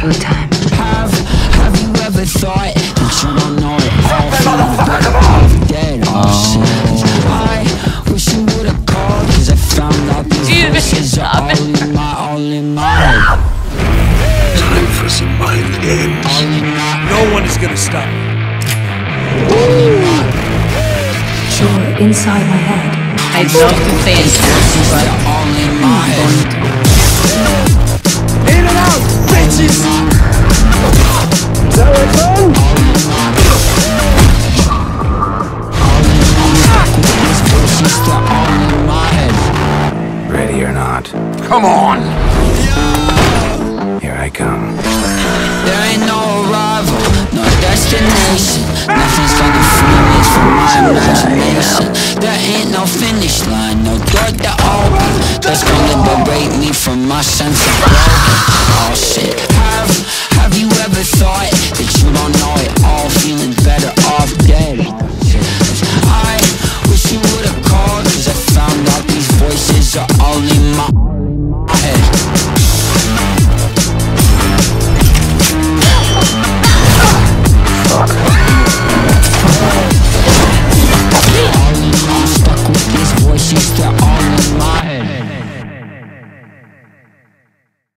showtime. Have, have you ever thought that you don't know it all dead? Oh, shit. I wish you would have called, cause I found out these voices are all in my, all in my. Time for some mind games. No one is gonna stop me. You're inside my head. I love to face this, but all in my head. Voices are all in my head. Ready or not, Come on! here I come. There ain't no arrival, no destination. Nothing's gonna free me from my imagination. There ain't no finish line, no door to open. That's gonna liberate me from my sense of broken. I